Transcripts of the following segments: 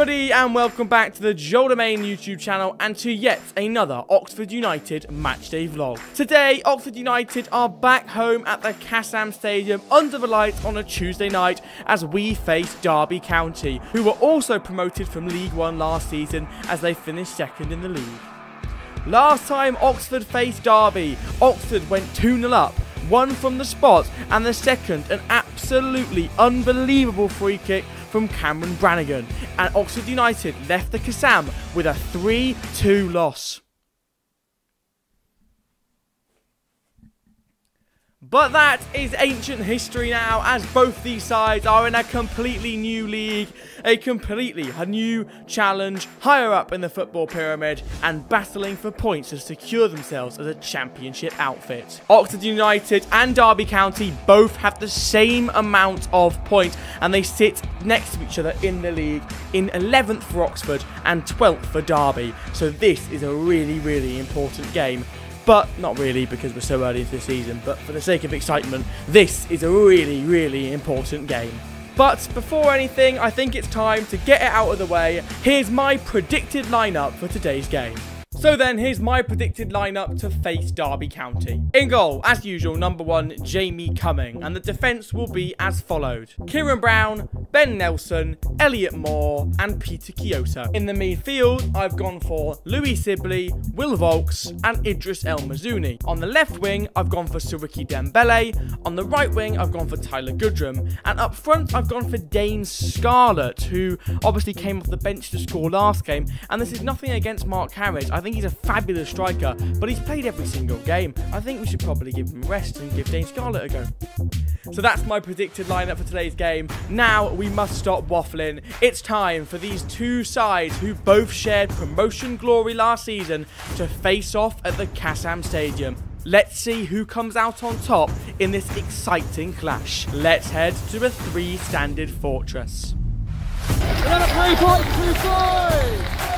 everybody and welcome back to the Joel Demain YouTube channel and to yet another Oxford United matchday vlog. Today, Oxford United are back home at the Kassam Stadium under the lights on a Tuesday night as we face Derby County, who were also promoted from League One last season as they finished second in the league. Last time Oxford faced Derby, Oxford went 2-0 up, one from the spot, and the second, an absolutely unbelievable free kick from Cameron Brannagan, and Oxford United left the Kassam with a 3 2 loss. But that is ancient history now, as both these sides are in a completely new league, a completely a new challenge, higher up in the football pyramid, and battling for points to secure themselves as a championship outfit. Oxford United and Derby County both have the same amount of points, and they sit next to each other in the league in 11th for Oxford and 12th for Derby. So this is a really, really important game but not really because we're so early into the season. But for the sake of excitement, this is a really, really important game. But before anything, I think it's time to get it out of the way. Here's my predicted lineup for today's game. So then, here's my predicted lineup to face Derby County. In goal, as usual, number one, Jamie Cumming, and the defence will be as followed. Ciaron Brown, Ben Nelson, Elliot Moore, and Peter Kioso. In the midfield, I've gone for Louie Sibley, Will Vaulks, and Idris El Mazouni. On the left wing, I've gone for Siriki Dembele. On the right wing, I've gone for Tyler Goodrum. And up front, I've gone for Dane Scarlett, who obviously came off the bench to score last game. And this is nothing against Mark Harris. I think he's a fabulous striker, but he's played every single game. I think we should probably give him rest and give Dane Scarlett a go. So that's my predicted lineup for today's game. Now we must stop waffling. It's time for these two sides who both shared promotion glory last season to face off at the Kassam Stadium. Let's see who comes out on top in this exciting clash. Let's head to the three standard fortress.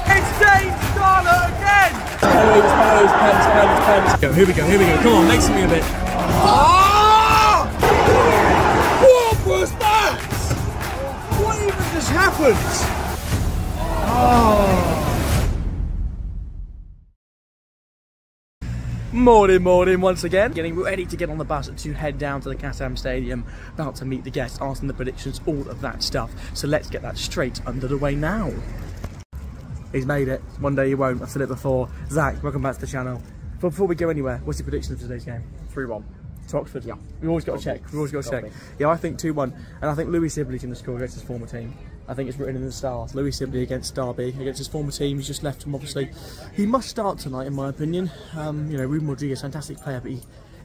It's Dane Scarlett again! Penalties, penalties, pens, pens, pens. Go, here we go, here we go. Come on, make something of it. Ah! What was that? What even just happened? Oh. Morning, morning once again. Getting ready to get on the bus to head down to the Kassam Stadium, about to meet the guests, asking the predictions, all of that stuff. So let's get that straight under the way now. He's made it. One day he won't. I've said it before. Zach, welcome back to the channel. But before we go anywhere, what's your prediction of today's game? 3-1. To Oxford? Yeah. We've always got to check. We've always got to check. Yeah, I think 2-1. And I think Louie Sibley's going to score against his former team. I think it's written in the stars. Louie Sibley against Derby, against his former team. He's just left him, obviously. He must start tonight, in my opinion. Um, you know, Ruben Rodriguez, a fantastic player, but he,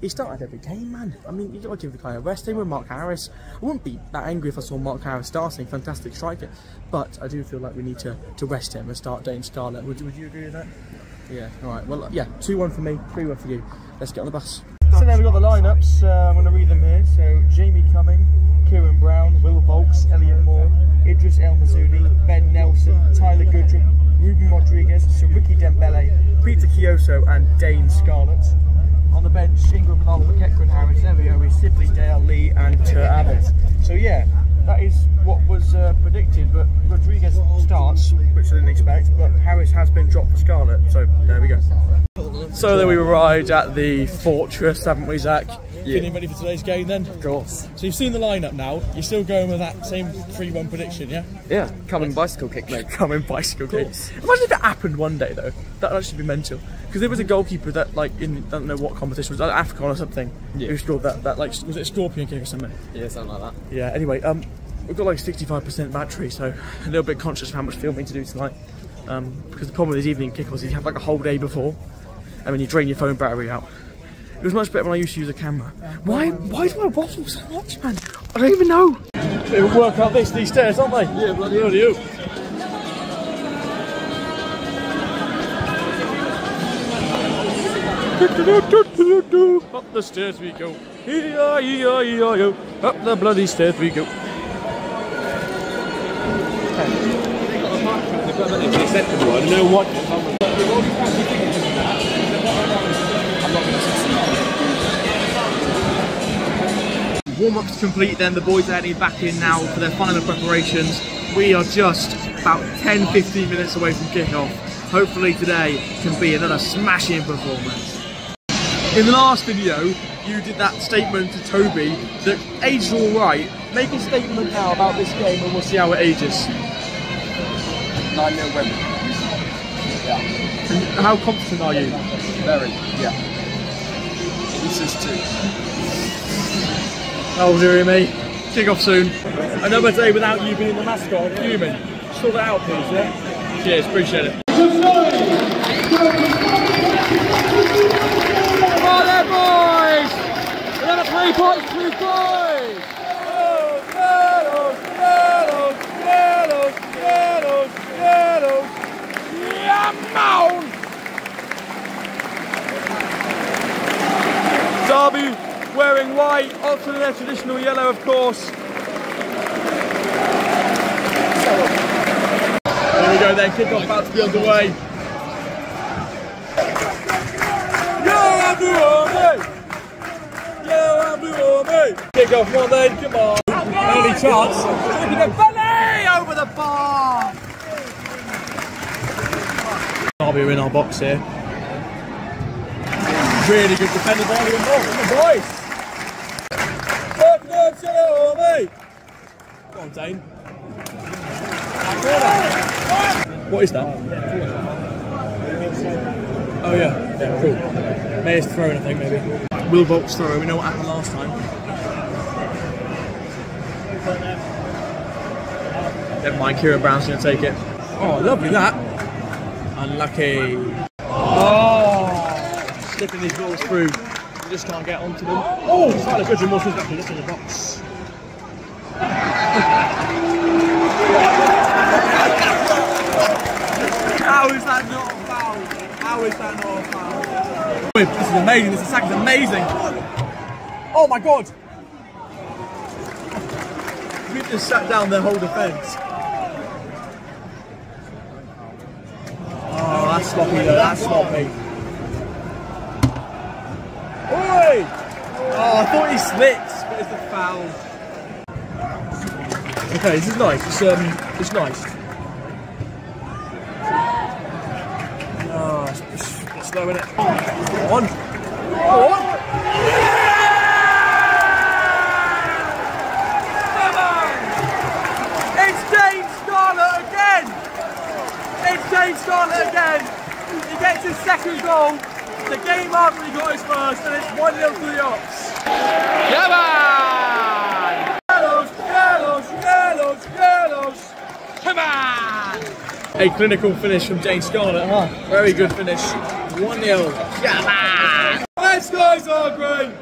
he started every game, man. I mean, you got to give the guy a rest. Same with Mark Harris. I wouldn't be that angry if I saw Mark Harris starting. Fantastic striker. But I do feel like we need to, to rest him and start Dane Scarlett. Would, would you agree with that? Yeah, all right. Well, yeah, 2-1 for me, 3-1 for you. Let's get on the bus. So now we've got the lineups. Uh, I'm going to read them here. So Jamie Cumming, Ciaron Brown, Will Vaulks, Elliot Moore, Idris El Mazouni, Ben Nelson, Tyler Goodrum, Ruben Rodriguez, Siriki Dembele, Peter Kioso, and Dane Scarlett. On the bench, Ingram Ronaldo, McEachran Harris, with Sibley, Dale, Leigh, and Tur Abbott. So yeah, that is what was uh, predicted, but Rodriguez starts, which I didn't expect, but Harris has been dropped for Scarlett, so there we go. So then we arrived at the fortress, haven't we, Zach? Yeah. Feeling ready for today's game then? Of course. So you've seen the lineup now. You're still going with that same 3-1 prediction, yeah? Yeah, coming bicycle kick, mate. Coming bicycle kick. Imagine if it happened one day though. That would actually be mental. Because there was a goalkeeper that, like, in I don't know what competition was, like Africa or something, Yeah. who scored that. That like, was it a scorpion kick or something? Yeah, something like that. Yeah. Anyway, um, we've got like 65% battery, so a little bit conscious of how much filming to do tonight. Um, because the problem with these evening kickoffs is you have like a whole day before, and then you drain your phone battery out. It was much better when I used to use a camera. Why? Why do I waffle so much, man? I don't even know. They would work out this these stairs, aren't they? Yeah, bloody hell, you. Up the stairs we go. E-I-E-I-E-I-O. Up the bloody stairs we go. I know what. Warm-up's complete then, the boys are heading back in now for their final preparations. We are just about 10 15 minutes away from kickoff. Hopefully today can be another smashing performance. In the last video, you did that statement to Toby that age is alright. Make a statement now about this game and we'll see how it ages. 9 0 win. Yeah. And how confident are you? Very. Yeah. This is two. Oh dear me. Kick off soon. Another day without you being the mascot. Human. Sort that out please, yeah? Cheers, appreciate it. On there boys! Another three points, two boys! Yeah, Derby wearing white, opting their traditional yellow of course. There we go then, kick-off about to be underway. Kick off, come on then, come on. Early chance. Look at belly over the bar! Derby are in our box here. Really good defending by the boys. Welcome to the Army! Come on. What is that? Oh yeah, yeah, cool. Mayer's throwing, I think maybe. Will Vaulks throw. We know what happened last time. Never mind. Ciaron Brown's going to take it. Oh, lovely that. Unlucky. Oh, slipping these balls through. You just can't get onto them. Oh, Tyler Goodrum was actually just in the box. How is that not a foul? How is that not foul? This is amazing. This attack is amazing. Oh my god! We've just sat down their whole defence. Oh, that's sloppy though. That's sloppy. Oi! Oh, I thought he slipped, but it's a foul. Okay, this is nice. It's um, it's nice. Oh, it's, slow in it. Go on. On. Come on. It's Dane Scarlett again. It's Dane Scarlett again. He gets his second goal. The game after he got his first, and it's 1 0 to the Ops. Come on! A clinical finish from Dane Scarlett, huh? Very good finish. 1 0. Come on! Let's go, Zagreb!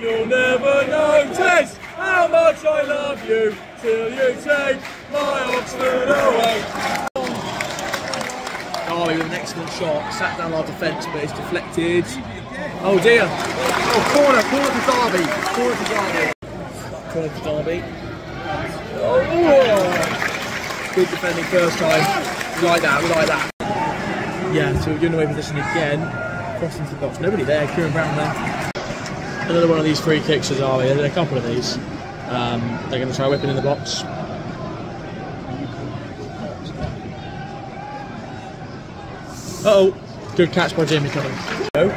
You'll never notice how much I love you till you take my Oxford away. Derby with an excellent shot, sat down our defence, but it's deflected. Oh dear! Oh, corner, corner to Derby, corner to Derby. Corner to Derby. Oh, good defending first time. We like that, we like that. Yeah, so we're doing away position again. Cross into the box. Nobody there, Ciaron Brown there. Another one of these free kicks as Derby. There's a couple of these. Um, they're going to try whipping in the box. Uh oh, good catch by Jamie. Go.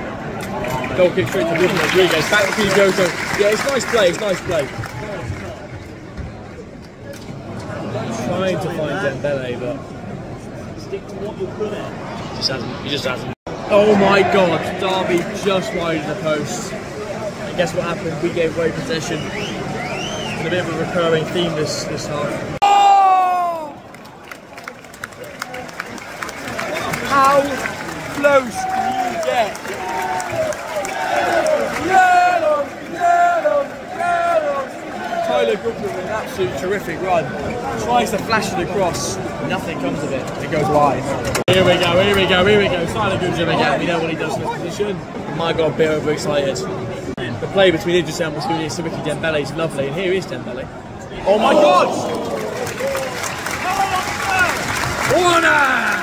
Goal kick straight to Ruben Rodriguez. Back to Kioso. Yeah, it's nice play, it's nice play. Trying to find Dembele, but Stick to what you're good at. just hasn't. He just hasn't. Oh my God! Derby just wide of the post. And guess what happened? We gave away possession. It's a bit of a recurring theme this this half. Oh! How close can you get? Yellow, yellow, yellow. Tyler Goodrum with an absolute terrific run. Tries to flash it across. Nothing comes of it. It goes wide. Here we go, here we go, here we go. Tyler Goodrum again. We know what he does in this position. My God, a bit overexcited. The play between Idris El Mazouni and Siriki Dembele is lovely. And here is Dembele. Oh my God! Warner!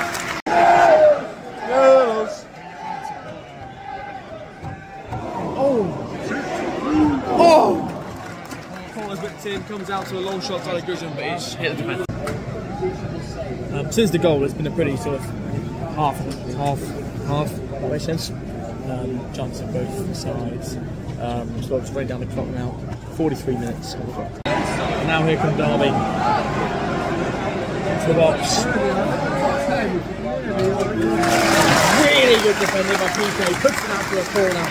Comes out to a long shot, Tyler Goodrum, but he's hit the defender. Um, since the goal, it's been a pretty sort of half, half, half, that makes sense. Um, chance of both sides. Um, so it's running down the clock now. 43 minutes on the clock. And now here come Derby. Into the box. Really good defending by PK. Puts it out to a corner.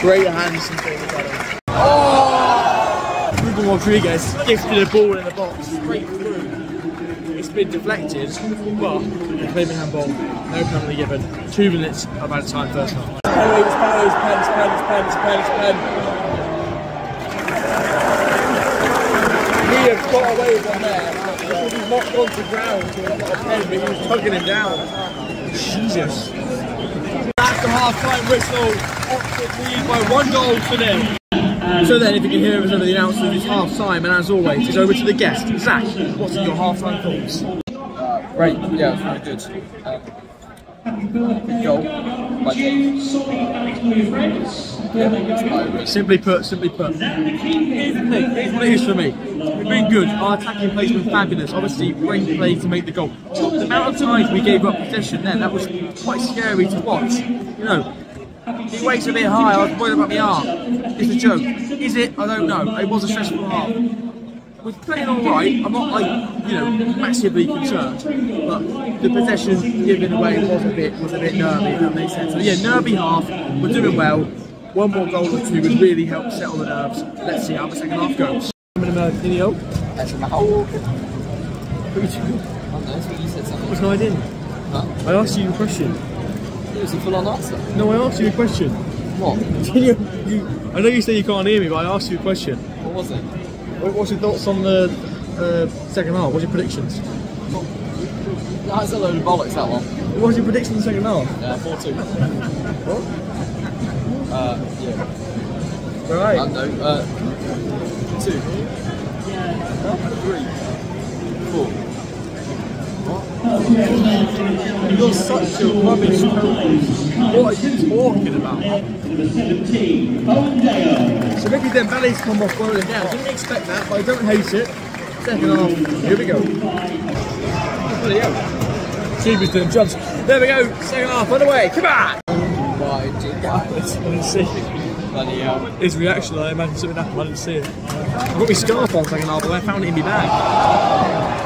Great hands from David Oh! Ruben Rodriguez gifted a ball in the box straight through. It's been deflected, but it's maybe handball. No penalty given. Two minutes of added time first half. Penalties, penalties, pens, pens, pens, pens, pen. He has got away one there. He's not gone to ground, so a pen, but he was tugging him down. Jesus. That's the half-time whistle. Oxford lead by one goal to nil. So then, if you can hear us over the announcement, it's half time, and as always, it's over to the guest. Zach, what are your half time thoughts? Great, yeah, it was very good. Um, good goal. Like, yeah, Simply put, simply put. Here's the thing, here's what it is for me. We've been good, our attacking play's been fabulous. Obviously, great play to make the goal. The amount of times we gave up possession then, that was quite scary to watch. You know, he weighs a bit high, I was worried about my arm. It's a joke. Is it? I don't know. It was a stressful half. We're playing all right. I'm not like you know massively concerned, but the possession given away was a bit was a bit nervy. If that makes sense. So yeah, nervy half. We're doing well. One more goal or two would really help settle the nerves. Let's see how the second half goes. Video. that's in the hole. Who you- I don't know, that's what you said something. What's I didn't? Huh? I asked you a question. It was a full on answer. No, I asked you a question. What? You, you, I know you say you can't hear me, but I asked you a question. What was it? What- What's your thoughts on the uh, second half? What's your predictions? That's a load of bollocks, that one. What's your prediction in the second half? Yeah, 4 2. What? Uh, yeah. I Right. don't know. Uh, 2. 3. 4. You're such a rubbish coach. What are you talking about? So maybe their bellies come off rolling down. Didn't expect that, but I don't hate it. Second half, here we go. Bloody hell. Is doing jumps. There we go, second half, on the way, come on! I didn't see Bloody his reaction, I imagine something happened, I didn't see it. I got my scarf on second half, but I found it in my bag.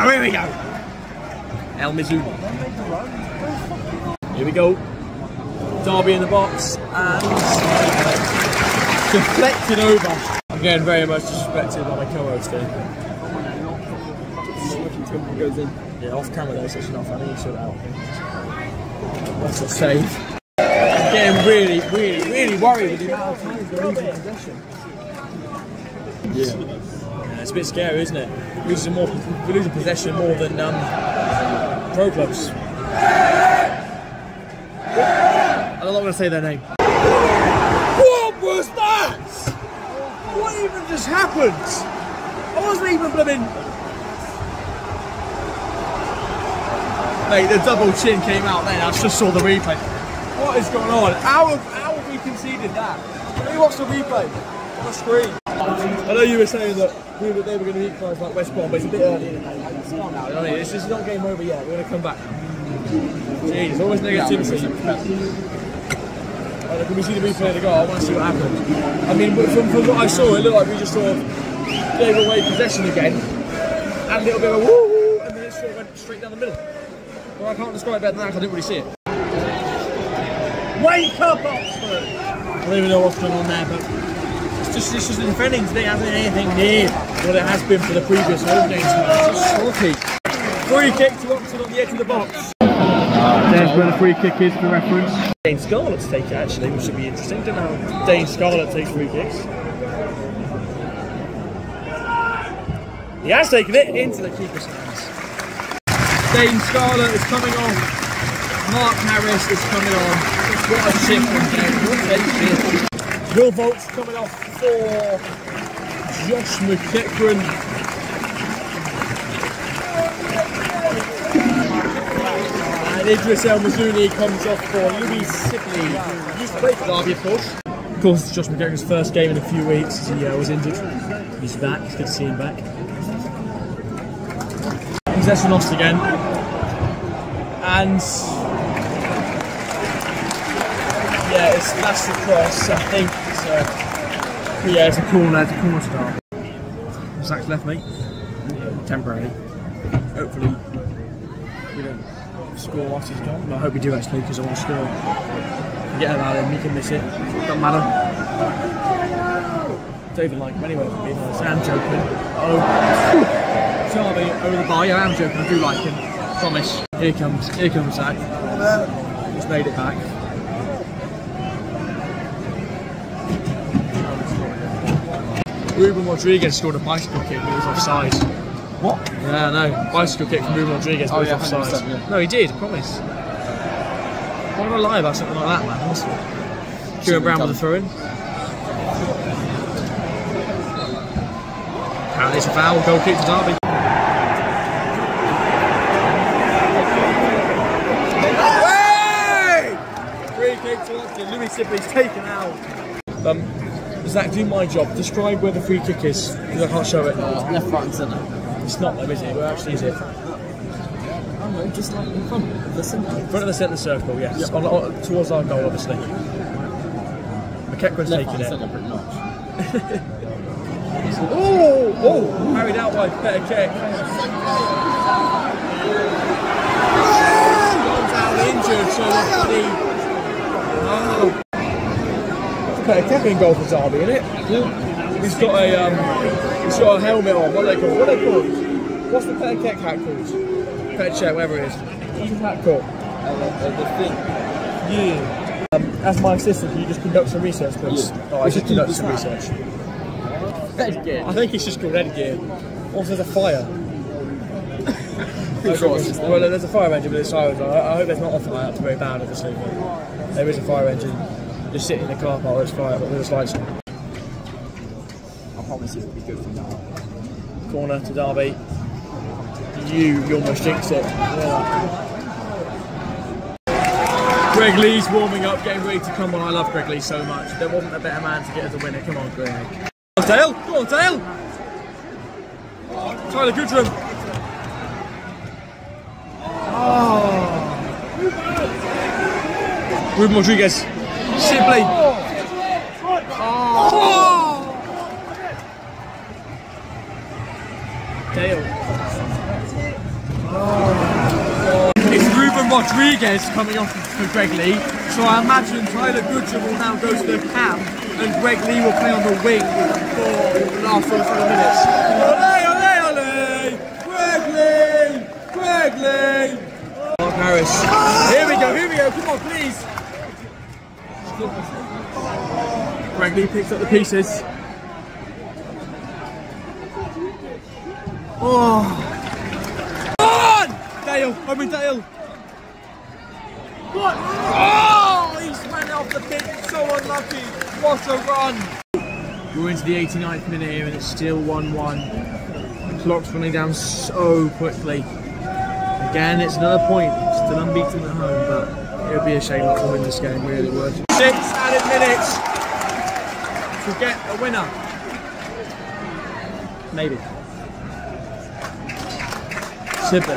Now here we go. El Mazouni. Here we go. Derby in the box and deflected over. Getting very much disrespected by my co-host here. Goes in. Yeah, off camera though, so it's not funny. Out. That's a save. I'm getting really, really, really worried with the amount of times we're losing possession. Yeah. It's a bit scary, isn't it? Losing more, we're losing possession more than um, pro clubs. I'm not going to say their name. What was that? What even just happened? I wasn't even blooming. Mate, the double chin came out then. I just saw the replay. What is going on? How have, how have we conceded that? Let me watch the replay on the screen. I know you were saying that we were, they were going to equalise like West Brom, but it's a bit early. in the game. It's not now. You know what I mean? This is not game over yet. We're going to come back. Jeez, always negativity. Like, when we see the replay of the goal, I want to see what happened. I mean, from, from what I saw, it looked like we just sort of gave away possession again, and a little bit of woo, and then it sort of went straight down the middle. Well, I can't describe it better than that because I didn't really see it. Wake up, Oxford! I don't even know what's going on there, but it's just, it's just the defending today hasn't been anything near what it has been for the previous home games. It's just. Free kick to Oxford on the edge of the box. There's where the free kick is for reference. Dane Scarlett's take it actually, which should be interesting. Don't know how Dane Scarlett takes free kicks. He has taken it into the keeper's hands. Dane Scarlett is coming on. Mark Harris is coming on. What a shift from Dane. Will Vaulks coming off for Josh McEachran. And Idris El Mazouni comes off for Louie Sibley. He used to play for Derby, of course. Of course, it's Josh McEachran's first game in a few weeks. As he uh, was injured. He's back. It's good to see him back. possession lost again. And yeah, it's that's the cross. I think it's a yeah, it's a corner. It's a corner start. Zach's left me temporarily. Hopefully, we don't score whilst he's. Well, I hope we do actually because I want to score. Forget about him. Out of him, he can miss it. Doesn't matter. Don't even like him anyway. For being honest, I'm joking. Oh, Charlie over the bar. Yeah, I am joking. I do like him. Promise. Here comes. Here comes Zach. He's made it back. Ruben Rodriguez scored a bicycle kick, but he was offside. What? Yeah, no. Bicycle kick from Ruben Rodriguez, but Oh, yeah, was offside. yeah. No, he did, I promise. Why would I lie about something like that, man? Honestly. Ciaron Brown with a throw in. Apparently it's a foul, goal kick to Derby. Free kick to Watson. Louie Sibley's taken out. Zach, do my job. Describe where the free kick is, because I can't show it. Left, right, and centre. It's not though, is it? Where actually is it? I don't know, just like in front of the centre. Front of the centre circle, yes. On, on, towards our goal, obviously. Left, taking right, it. centre, pretty much. Oh, oh, carried out by better kick. Gone down injured, so that's the. Oh. Kick in goal for Derby, isn't it? He's got a um, he's got a helmet on. What are they called? What are they called? What's the Petr Cech hat called? Petr Cech, whatever it is. What's his hat called? Uh, the, the thing. Yeah. Um, as my assistant, can you just conduct some research, please? Yeah. Oh, I should conduct some that? research. Headgear. I think it's just called Edgear. Also, there's a fire. Sure well, there's a fire engine, but it's silent. I, I hope there's not a fire. That's very bad, obviously. There is a fire engine. Just sitting in the car park. There's fire, but there's lights. on. I promise you it'll be good for now. Corner to Derby. You, you almost jinxed it. Yeah. Greg Leigh's warming up, getting ready to come on. I love Greg Leigh so much. There wasn't a better man to get us a winner. Come on, Greg. Come on, Dale. Come on, Dale. Tyler Goodrum. Oh. Ruben Rodriguez. Sibley. Oh. Dale. It's Ruben Rodriguez coming off for Greg Leigh, so I imagine Tyler Goodrum will now go to the cam and Greg Leigh will play on the wing for the last 47 minutes. Ole, ole, ole! Greg Leigh! Greg Leigh! Mark Harris. Here we go, here we go, come on, please! Greg Leigh picks up the pieces. Oh! on! Dale, I Dale. What? Oh, he's ran off the pitch, so unlucky. What a run. We're into the 89th minute here and it's still 1-1. The clock's running down so quickly. Again, it's another point. Still unbeaten at home, but it would be a shame not to win this game, really would. Six added minutes to get a winner. Maybe. Sibley.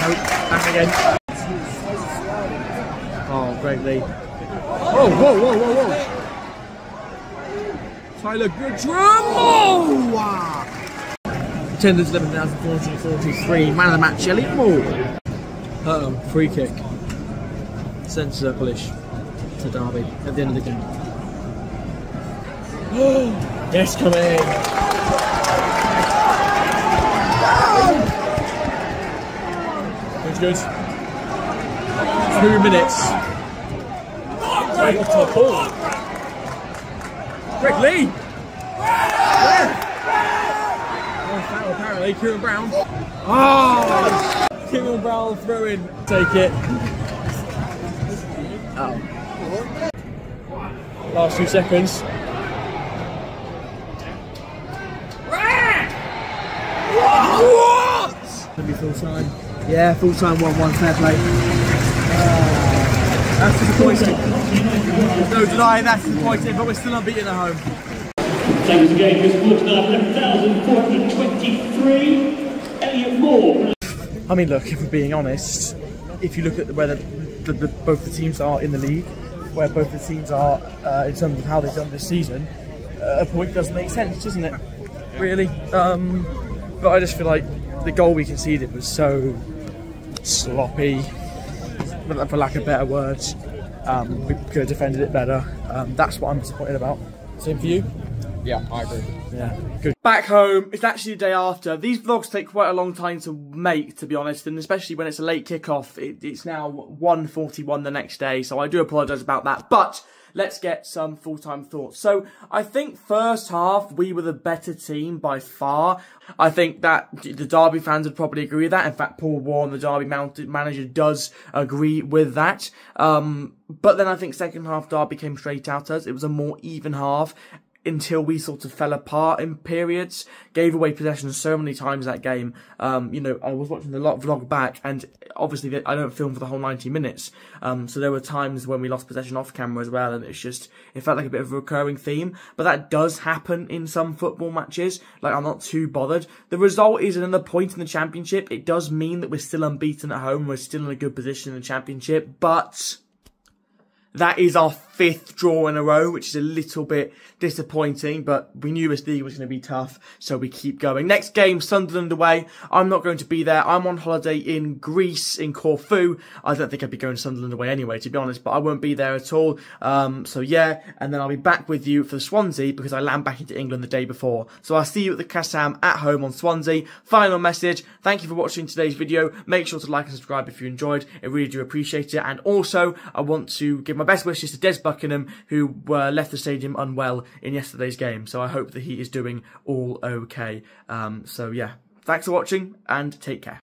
Nope, back again. Oh, Greg Leigh. Oh, whoa, whoa, whoa, whoa. Tyler Goodrum. Oh, wow. Attendance 11,443. Man of the match, Elliot Moore. Uh-oh, free kick. Centre circle-ish to Derby at the end of the game. yes, come in. Good, good. Two minutes. What a ball. Greg Leigh. Yeah. Oh, foul apparently. Ciaron Brown. Oh! Ciaron Brown throwing. Take it. Oh. Last few seconds. What? Gonna be full time. Yeah, full time 1 1 fair play. Ah, that's disappointing. There's no denying that's disappointing, but we're still unbeaten at home. Times again, this quarter 11,423. Elliot Moore I mean, look, if we're being honest, if you look at where the, the, the, both the teams are in the league, where both the teams are uh, in terms of how they've done this season, uh, a point doesn't make sense, doesn't it? Really. Um, but I just feel like the goal we conceded was so sloppy, for lack of better words. Um, we could have defended it better. Um, that's what I'm disappointed about. Same for you? Yeah, I agree. Yeah, good. Back home, it's actually the day after. These vlogs take quite a long time to make, to be honest, and especially when it's a late kickoff. It, it's now 1.41 the next day, so I do apologise about that. But let's get some full-time thoughts. So I think first half, we were the better team by far. I think that the Derby fans would probably agree with that. In fact, Paul Warne, the Derby manager, does agree with that. Um, but then I think second half Derby came straight at us. It was a more even half until we sort of fell apart in periods. Gave away possession so many times that game. Um, you know, I was watching the lot vlog back, and obviously I don't film for the whole 90 minutes. Um, so there were times when we lost possession off camera as well, and it's just it felt like a bit of a recurring theme. But that does happen in some football matches. Like I'm not too bothered. The result is another point in the championship. It does mean that we're still unbeaten at home. We're still in a good position in the championship, but that is our fifth draw in a row, which is a little bit disappointing, but we knew this league was going to be tough, so we keep going. Next game, Sunderland away. I'm not going to be there. I'm on holiday in Greece, in Corfu. I don't think I'd be going Sunderland away anyway, to be honest, but I won't be there at all. Um, so yeah, and then I'll be back with you for the Swansea because I land back into England the day before. So I'll see you at the Kassam at home on Swansea. Final message. Thank you for watching today's video. Make sure to like and subscribe if you enjoyed. I really do appreciate it. And also, I want to give my best wishes to Des Buckingham, who uh, left the stadium unwell in yesterday's game. So I hope that he is doing all okay. Um, so yeah, thanks for watching and take care.